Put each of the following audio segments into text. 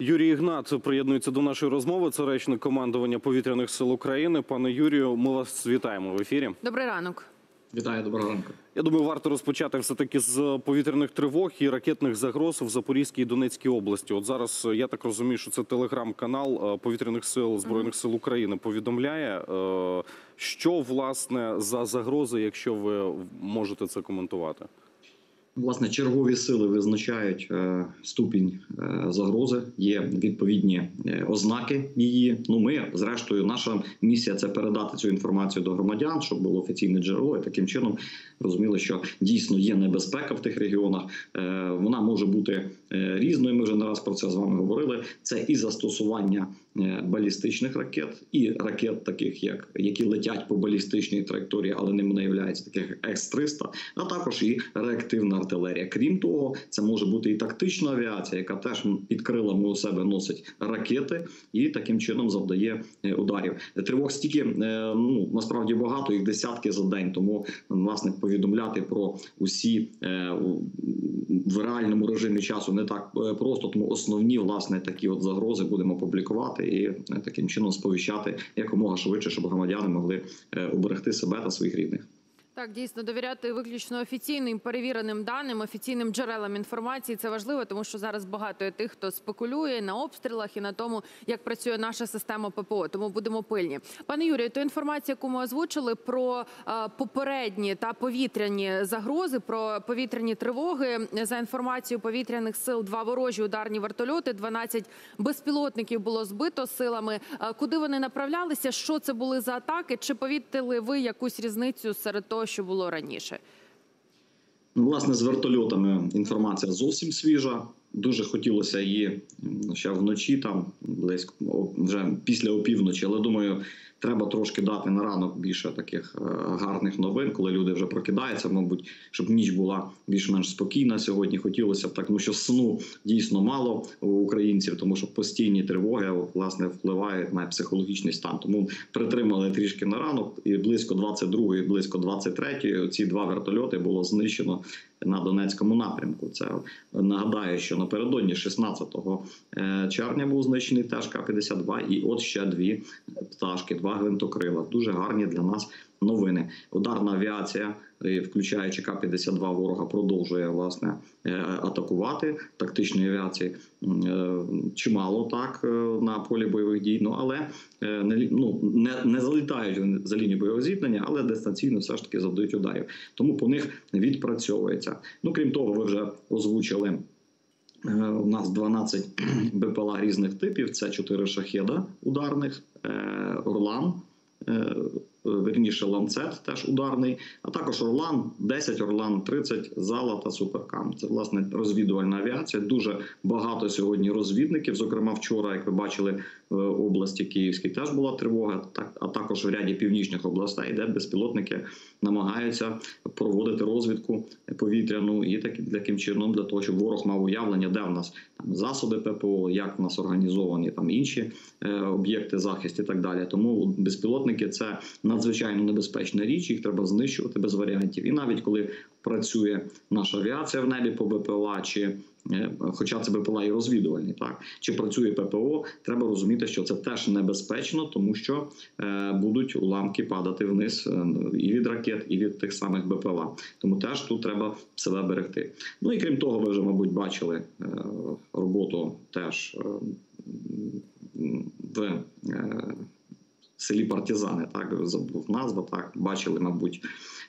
Юрій Ігнат приєднується до нашої розмови. Це речник командування повітряних сил України. Пане Юрію, ми вас вітаємо в ефірі. Добрий ранок. Вітаю, доброго ранку. Я думаю, варто розпочати все таки з повітряних тривог і ракетних загроз в Запорізькій і Донецькій області. От зараз я так розумію, що це телеграм-канал е, повітряних сил збройних сил України повідомляє, е, що власне за загрози, якщо ви можете це коментувати. Власне, чергові сили визначають е, ступінь е, загрози. Є відповідні е, ознаки її. Ну, ми, зрештою, наша місія це передати цю інформацію до громадян, щоб було офіційне джерело. І таким чином розуміли, що дійсно є небезпека в тих регіонах. Вона може бути різною. Ми вже не раз про це з вами говорили. Це і застосування балістичних ракет, і ракет, таких як які летять по балістичній траєкторії, але ними не являються таких С-300, а також і реактивна артилерія. Крім того, це може бути і тактична авіація, яка теж під крилами у себе носить ракети і таким чином завдає е, ударів. Тривог стільки е, ну насправді багато, їх десятки за день. Тому власне повідомляти про усі е, в реальному режимі часу не так просто. Тому основні власне такі от загрози будемо публікувати і таким чином сповіщати якомога швидше, щоб громадяни могли уберегти себе та своїх рідних. Так, дійсно, довіряти виключно офіційним перевіреним даним, офіційним джерелам інформації. Це важливо, тому що зараз багато є тих, хто спекулює на обстрілах і на тому, як працює наша система ППО. Тому будемо пильні. Пане Юрію, то інформація, яку ми озвучили про е, попередні та повітряні загрози, про повітряні тривоги. За інформацією повітряних сил, два ворожі ударні вертольоти, 12 безпілотників було збито силами. Е, Куди вони направлялися? Що це були за атаки? Чи повідтили ви якусь різницю серед того, що було раніше? Ну, Власне, з вертольотами інформація зовсім свіжа. Дуже хотілося її ще вночі, там близько вже після опівночі. Але думаю, треба трошки дати на ранок більше таких е, гарних новин, коли люди вже прокидаються. Мабуть, щоб ніч була більш-менш спокійна сьогодні. Хотілося б так, тому що сну дійсно мало у українців, тому що постійні тривоги власне впливають на психологічний стан. Тому притримали трішки на ранок, і близько 22-ї, близько 23-ї ці два вертольоти було знищено на Донецькому напрямку. Це нагадаю, що напередодні 16 е, червня був знищений теж К-52, і от ще дві пташки, два гвинтокрила. Дуже гарні для нас новини. Ударна авіація, е, включаючи К-52 ворога, продовжує власне е, атакувати тактичної авіації. е, Чимало так на полі бойових дій. Ну але ну не, не залітають за лінію бойового зіткнення, але дистанційно все ж таки завдають ударів. Тому по них відпрацьовується. Ну крім того, ви вже озвучили. Е, У нас 12 БПЛА різних типів. Це 4 шахеда ударних, е, Орлан, е, верніше ланцет теж ударний, а також Орлан 10, Орлан 30, Зала та Суперкам. Це власне розвідувальна авіація. Дуже багато сьогодні розвідників. Зокрема, вчора, як ви бачили, в області Київській теж була тривога, так а також в ряді північних областей, де безпілотники намагаються проводити розвідку повітряну і так, таким чином для того, щоб ворог мав уявлення, де в нас там засоби ППО, як в нас організовані там інші е, об'єкти захисту і так далі. Тому безпілотники це надзвичайно небезпечна річ, їх треба знищувати без варіантів. І навіть коли працює наша авіація в небі по БПЛА, чи е, хоча це БПЛА і розвідувальні, так чи працює ППО, треба розуміти, що це теж небезпечно, тому що е, будуть уламки падати вниз е, і від ракет, і від тих самих БПЛА. Тому теж тут треба себе берегти. Ну і крім того, ви вже, мабуть, бачили е, роботу теж е, м, в е, селі Партизани. Так забув назва. Так бачили, мабуть,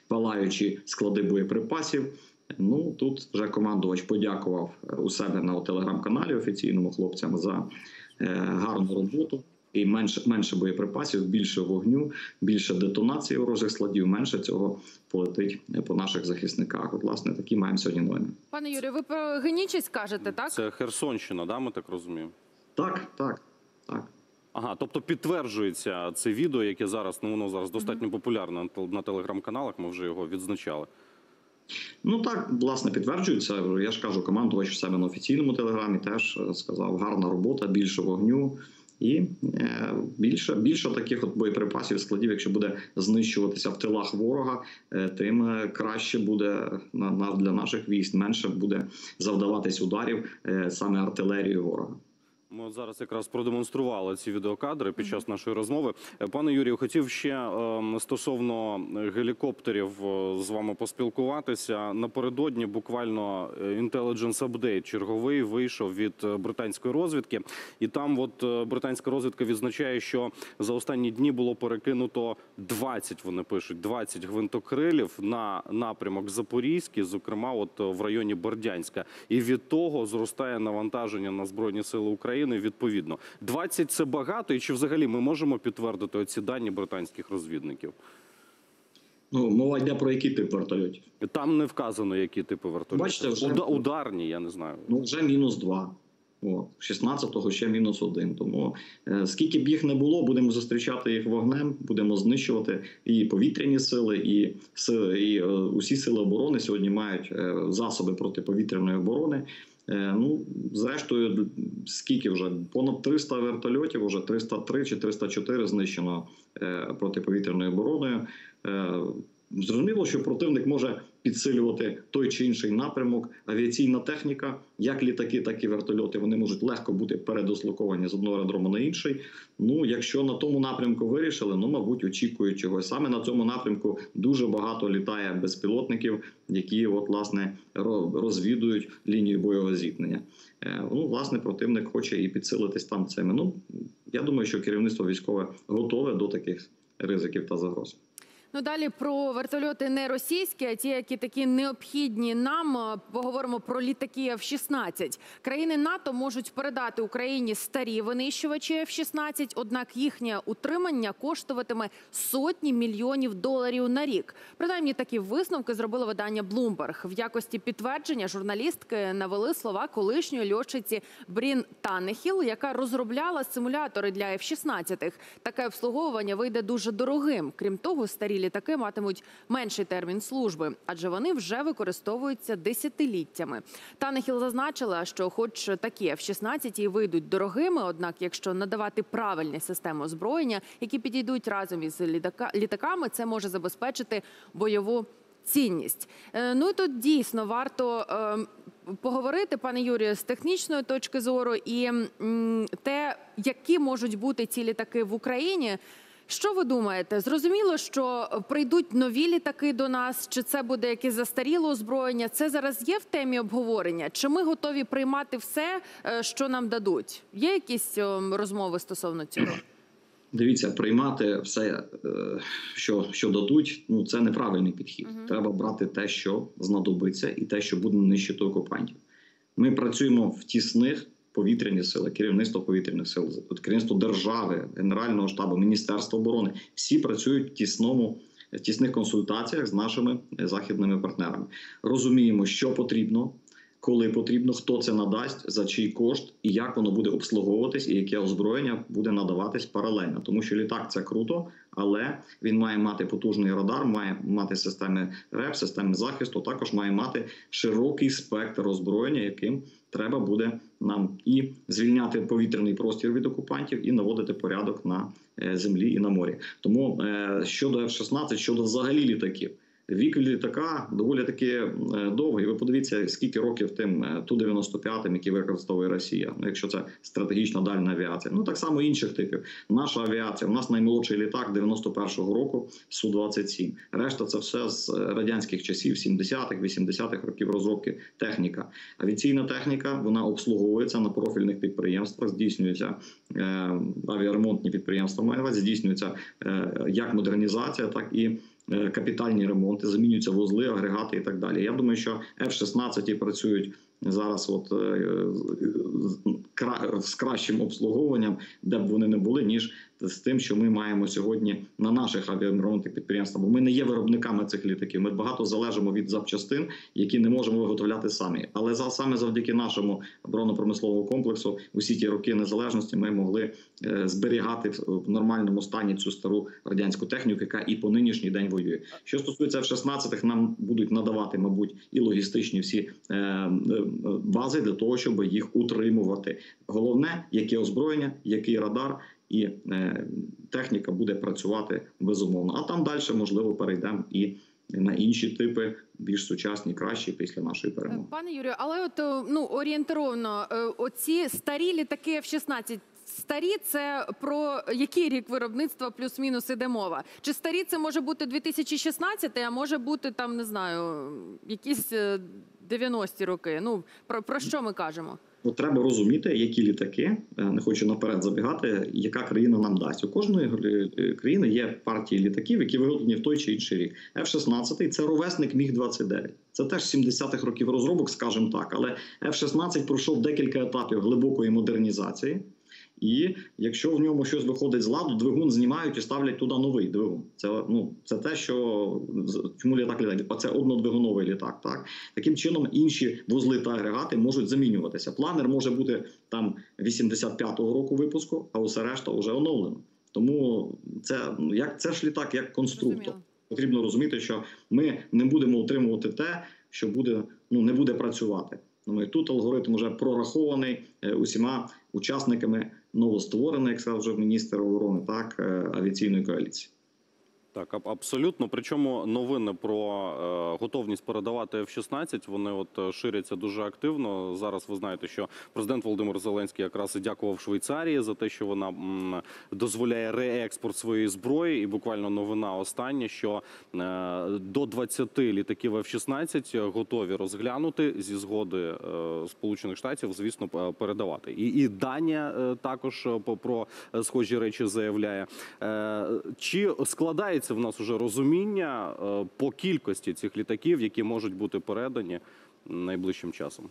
палаючі склади боєприпасів. Ну тут вже командувач подякував е, у себе на телеграм-каналі офіційному хлопцям за е, гарну роботу. І менше менше боєприпасів, більше вогню, більше детонації ворожих складів, менше цього полетить по наших захисниках. От, власне, такі маємо сьогодні новини. Пане Юрію, ви про генічість кажете, так? Це Херсонщина, да, ми так розуміємо. Так, так, так. Ага, тобто підтверджується це відео, яке зараз ну воно зараз достатньо популярне на телеграм-каналах. Ми вже його відзначали. Ну так, власне, підтверджується. Я ж кажу, командувач у себе на офіційному телеграмі теж е, сказав, гарна робота, більше вогню. І е, більше більше таких от боєприпасів складів, якщо буде знищуватися в тилах ворога, е, тим краще буде для наших військ. Менше буде завдаватись ударів саме артилерією ворога. Ми от зараз якраз продемонстрували ці відеокадри під час нашої розмови. Е, Пане Юрію, хотів ще е, стосовно гелікоптерів е, з вами поспілкуватися. Напередодні буквально е, intelligence update черговий вийшов від британської розвідки, і там от британська розвідка відзначає, що за останні дні було перекинуто 20, Вони пишуть 20 гвинтокрилів на напрямок Запорізький, зокрема, от в районі Бердянська, і від того зростає навантаження на збройні сили України. Відповідно, 20 – це багато, і чи взагалі ми можемо підтвердити оці дані британських розвідників? Ну, мова йде про який тип вертольотів? Там не вказано, які типи вертольотів. Бачите, вже- Уда- ударні, я не знаю. Ну, вже мінус два. От, 16-го ще мінус один. Тому е, скільки б їх не було, будемо зустрічати їх вогнем, будемо знищувати і повітряні сили, і, сили, і е, усі сили оборони сьогодні мають е, засоби протиповітряної оборони. Е, ну, зрештою, скільки вже понад 300 вертольотів, вже 303 чи 304 знищено е, протиповітряною обороною. Зрозуміло, що противник може підсилювати той чи інший напрямок, авіаційна техніка, як літаки, так і вертольоти. Вони можуть легко бути передислоковані з одного аеродрому на інший. Ну, якщо на тому напрямку вирішили, ну мабуть, очікують чогось. Саме на цьому напрямку дуже багато літає безпілотників, які от власне ро- розвідують лінію бойового зіткнення. Е, Ну, власне, противник хоче і підсилитись там цими. Ну я думаю, що керівництво військове готове до таких ризиків та загроз. Ну далі про вертольоти не російські, а ті, які такі необхідні нам. Е, Поговоримо про літаки F-16. Країни НАТО можуть передати Україні старі винищувачі F-16, однак їхнє утримання коштуватиме сотні мільйонів доларів на рік. Принаймні такі висновки зробило видання Bloomberg. В якості підтвердження журналістки навели слова колишньої льотчиці Брін Таннехіл, яка розробляла симулятори для F-16. Таке обслуговування вийде дуже дорогим. Крім того, старі літаки матимуть менший термін служби, адже вони вже використовуються десятиліттями. Танехіл зазначила, що, хоч такі F-16 і вийдуть дорогими, однак, якщо надавати правильні системи озброєння, які підійдуть разом із літака- літаками, це може забезпечити бойову. Цінність Е, ну і тут дійсно варто е, поговорити, пане Юрію, з технічної точки зору, і те, які можуть бути ці літаки в Україні. Що ви думаєте? Зрозуміло, що прийдуть нові літаки до нас, чи це буде якесь застаріле озброєння? Це зараз є в темі обговорення? Чи ми готові приймати все, е, що нам дадуть? Є якісь ем, розмови стосовно цього? Дивіться, приймати все, е, що, що дадуть, ну це неправильний підхід. Мгм. Треба брати те, що знадобиться, і те, що буде нищити окупантів. Ми працюємо в тісних повітряні сили, керівництво повітряних сил, керівництво держави, Генерального штабу, Міністерства оборони. Всі працюють в тісному. Тісних консультаціях з нашими західними партнерами розуміємо, що потрібно, коли потрібно, хто це надасть, за чий кошт і як воно буде обслуговуватись, і яке озброєння буде надаватись паралельно. Тому що літак це круто, але він має мати потужний радар, має мати системи РЕП, системи захисту. Також має мати широкий спектр озброєння, яким треба буде нам і звільняти повітряний простір від окупантів, і наводити порядок на е, землі і на морі. Тому е, щодо F-16, щодо взагалі літаків. Вік літака доволі таки е, довгий. Ви подивіться, скільки років тим е, Ту-95, які використовує Росія. Ну, якщо це стратегічна дальна авіація. Ну так само інших типів. Наша авіація. У нас наймолодший літак 91-го року Су-27. Решта це все з е, радянських часів, 70-х, 80-х років розробки. Техніка. Авіаційна техніка вона обслуговується на профільних підприємствах, здійснюється е, авіаремонтні підприємства. Маю здійснюється як модернізація, так і капітальні ремонти, замінюються вузли, агрегати і так далі. Я думаю, що F-16 працюють зараз, от е, з- кра- з кращим обслуговуванням, де б вони не були, ніж з тим, що ми маємо сьогодні на наших авіаремонтних підприємствах. Бо ми не є виробниками цих літаків. Ми багато залежимо від запчастин, які не можемо виготовляти самі. Але за саме завдяки нашому оборонно-промисловому комплексу, усі ті роки незалежності, ми могли е, зберігати в в нормальному стані цю стару радянську техніку, яка і по нинішній день воює. Що стосується F-16, нам будуть надавати, мабуть, і логістичні всі е, е, бази для того, щоб їх утримувати. Головне, яке озброєння, який радар. І е, техніка буде працювати безумовно. А там далі можливо перейдемо і на інші типи, більш сучасні, кращі після нашої перемоги. Пане Юрію, але от е, ну орієнтовно, е, оці старі літаки F-16, Старі це про який рік виробництва плюс-мінус іде мова? Чи старі це може бути 2016, а може бути там не знаю, якісь е, 90-ті роки? Ну про, про що ми кажемо? От треба розуміти, які літаки е, не хочу наперед забігати, яка країна нам дасть. У кожної е, країни є партії літаків, які виготовлені в той чи інший рік. F-16 – це ровесник Міг 29 Це теж 70-х років розробок, скажімо так. Але F-16 пройшов декілька етапів глибокої модернізації. І якщо в ньому щось виходить з ладу, двигун знімають і ставлять туди новий двигун. Це ну це те, що чому літак літає. Оце однодвигуновий літак. Так таким чином інші вузли та агрегати можуть замінюватися. Планер може бути там 85-го року випуску, а усе решта вже оновлено. Тому це ну, як це ж літак, як конструктор. Потрібно розуміти, що ми не будемо отримувати те, що буде ну не буде працювати. Ну, і тут алгоритм вже прорахований е, усіма учасниками новоствореної, як сказав вже міністр оборони, так е, авіаційної коаліції. Так, абсолютно. Причому новини про е, готовність передавати F-16, вони от е, ширяться дуже активно. Зараз ви знаєте, що президент Володимир Зеленський якраз і дякував Швейцарії за те, що вона дозволяє реекспорт своєї зброї. І буквально новина остання, що е, до 20 літаків F-16 готові розглянути зі згоди Сполучених Штатів, звісно, передавати. І, Данія також про схожі речі заявляє. Чи складається в нас уже розуміння е, по кількості цих літаків, які можуть бути передані найближчим часом?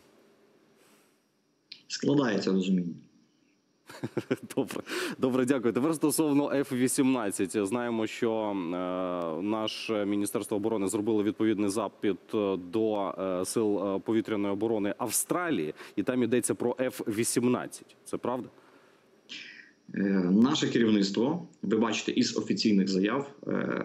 Складається розуміння. Добре, добре, дякую. Тепер стосовно F-18. Знаємо, що е, наше міністерство оборони зробило відповідний запит е, до сил повітряної оборони Австралії, і там йдеться про F-18. Це правда? Е, Наше керівництво, ви бачите, із офіційних заяв е,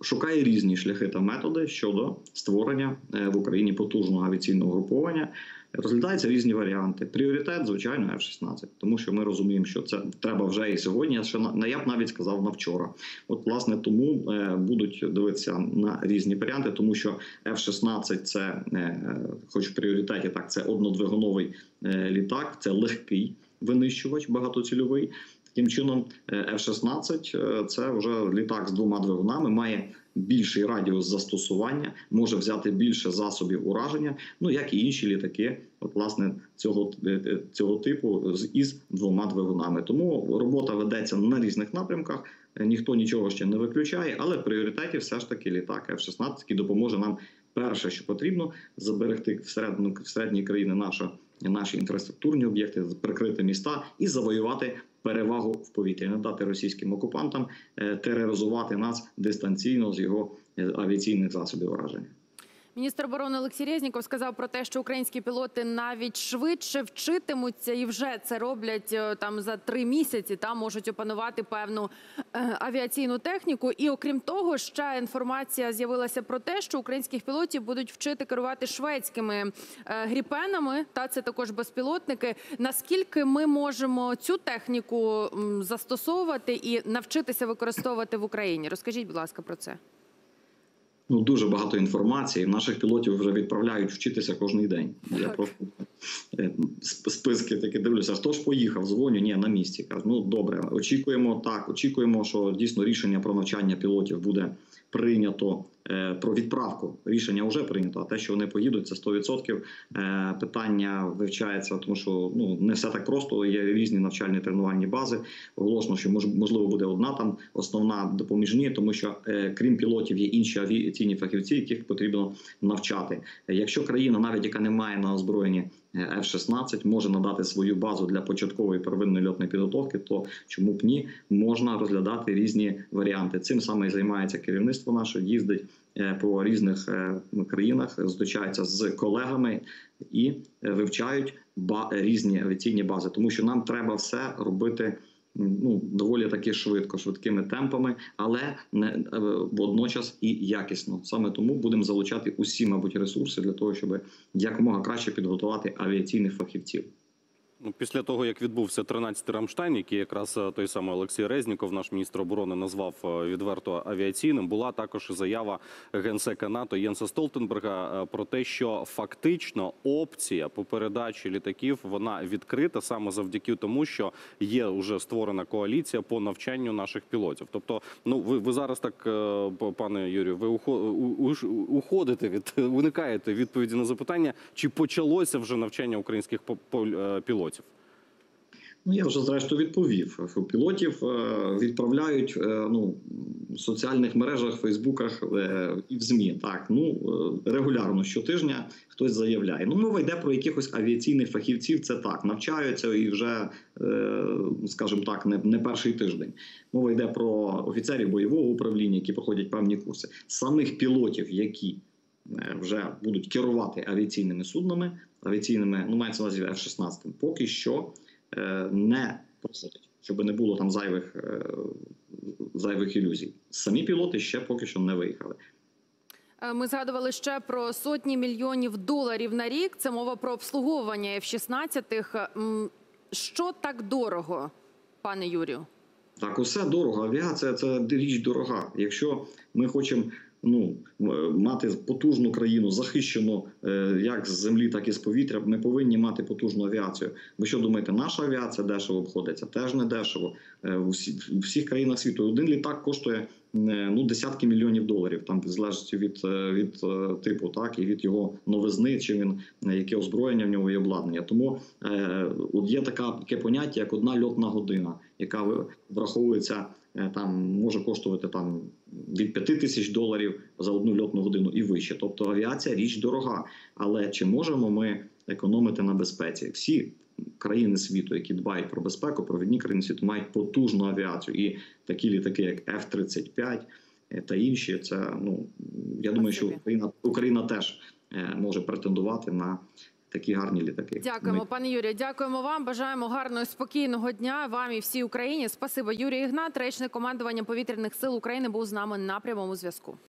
шукає різні шляхи та методи щодо створення е, в Україні потужного авіаційного груповання. Розглядаються різні варіанти. Пріоритет, звичайно, F-16, тому що ми розуміємо, що це треба вже і сьогодні. На я б навіть сказав на вчора. От власне тому будуть дивитися на різні варіанти, тому що F-16 це, хоч в пріоритеті, так це однодвигуновий літак, це легкий винищувач багатоцільовий. Таким чином, е, F-16 е, це вже літак з двома двигунами, має більший радіус застосування, може взяти більше засобів ураження, ну як і інші літаки, от власне цього, е, цього типу із двома двигунами. Тому робота ведеться на різних напрямках. Ніхто нічого ще не виключає, але в пріоритеті все ж таки літак F-16, який допоможе нам перше, що потрібно, заберегти всередину всередині країни наша, наші інфраструктурні об'єкти, прикрити міста і завоювати перевагу в повітрі, не дати російським окупантам е, тероризувати нас дистанційно з його е, авіаційних засобів ураження. Міністр оборони Олексій Резніков сказав про те, що українські пілоти навіть швидше вчитимуться і вже це роблять е, там за три місяці. Та можуть опанувати певну е, авіаційну техніку. І окрім того, ще інформація з'явилася про те, що українських пілотів будуть вчити керувати шведськими е, гріпенами. Та це також безпілотники. Наскільки ми можемо цю техніку застосовувати і навчитися використовувати в Україні? Розкажіть, будь ласка, про це. Ну дуже багато інформації. Наших пілотів вже відправляють вчитися кожен день. Я просто е, списки такі дивлюся. Хто ж поїхав? Дзвоню, ні, на місці. Кажу, ну добре, очікуємо так. Очікуємо, що дійсно рішення про навчання пілотів буде прийнято. Е, Про відправку рішення вже прийнято. А те, що вони поїдуть, це 100%. Е, Питання вивчається, тому що ну не все так просто. Є різні навчальні тренувальні бази. Оголошено, що мож- можливо буде одна там основна допоміжні, тому що е, крім пілотів є інші авіаційні фахівці, яких потрібно навчати. Якщо країна, навіть яка не має на озброєнні F-16, може надати свою базу для початкової первинної льотної підготовки, то чому б ні можна розглядати різні варіанти. Цим саме і займається керівництво наше, їздить е, по різних е, країнах, зустрічається з колегами і е, вивчають різні авіаційні бази, тому що нам треба все робити. Ну, доволі таки швидко, швидкими темпами, але не е, водночас і якісно. Саме тому будемо залучати усі, мабуть, ресурси для того, щоб якомога краще підготувати авіаційних фахівців. Ну, після того, як відбувся 13-й Рамштайн, який якраз е, той самий Олексій Резніков, наш міністр оборони, назвав е, відверто авіаційним, була також заява генсека НАТО Єнса Столтенберга е, про те, що фактично опція по передачі літаків вона відкрита саме завдяки тому, що є вже створена коаліція по навчанню наших пілотів. Тобто, ну ви, ви зараз так, пане Юрію, ви уходите від уникаєте відповіді на запитання, чи почалося вже навчання українських е, пілотів. Ну, я вже зрештою відповів. Пілотів е, відправляють е, ну, в соціальних мережах, Фейсбуках е, і в ЗМІ. Так, ну регулярно щотижня хтось заявляє. Ну, мова йде про якихось авіаційних фахівців. Це так, навчаються і вже, скажімо так, не, не перший тиждень. Мова йде про офіцерів бойового управління, які проходять певні курси. Самих пілотів, які вже будуть керувати авіаційними суднами, авіаційними, ну мається на увазі F-16, поки що е, не проходить, щоб не було там зайвих, е, зайвих ілюзій. Самі пілоти ще поки що не виїхали. Е, Ми згадували ще про сотні мільйонів доларів на рік. Це мова про обслуговування F-16. Що так дорого, пане Юрію? Так, усе дорого. Авіація це річ дорога. Якщо ми хочемо ну, мати потужну країну, захищену е, як з землі, так і з повітря, ми повинні мати потужну авіацію. Ви що думаєте, наша авіація дешево обходиться? Теж не дешево. Е, У всіх країнах світу один літак коштує е, ну, десятки мільйонів доларів, там в залежності від, від типу, так і від його новизни, чи він яке озброєння в нього і обладнання. Тому от є така таке поняття, як одна льотна година, яка враховується там, може коштувати там від 5 тисяч доларів за одну льотну годину і вище. Тобто авіація річ дорога. Але чи можемо ми економити на безпеці? Всі країни світу, які дбають про безпеку, провідні країни світу мають потужну авіацію, і такі літаки, як F-35 е, та інші, це ну я думаю, що Україна Україна теж е, може претендувати на такі гарні літаки. Дякуємо, Ми- пане Юрію. Дякуємо вам. Бажаємо гарного спокійного дня вам і всій Україні. Спасибо, Юрій Ігнат, речник командування повітряних сил України, був з нами на прямому зв'язку.